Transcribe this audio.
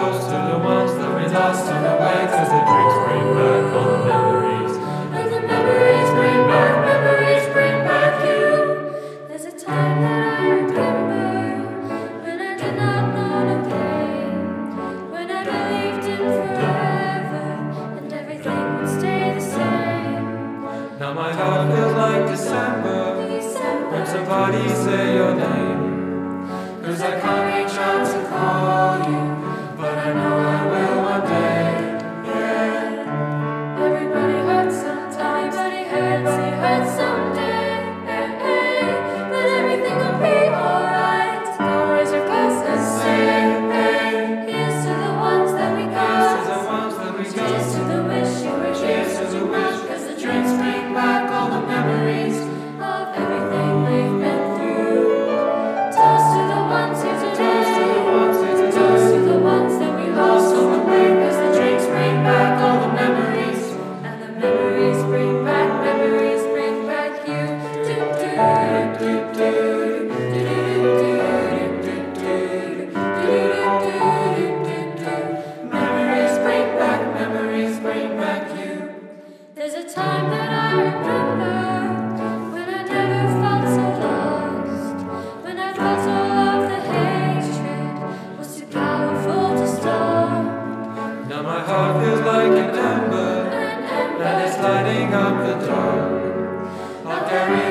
goes to the ones that we lost on the way, cause the dreams bring back all the memories. And the memories bring back, memories bring back you. There's a time that I remember when I did not know the pain, when I believed in forever, and everything would stay the same. Now my heart feels like December, December when somebody say your name. My heart feels like a timber, and it's lighting up the dark. I'll carry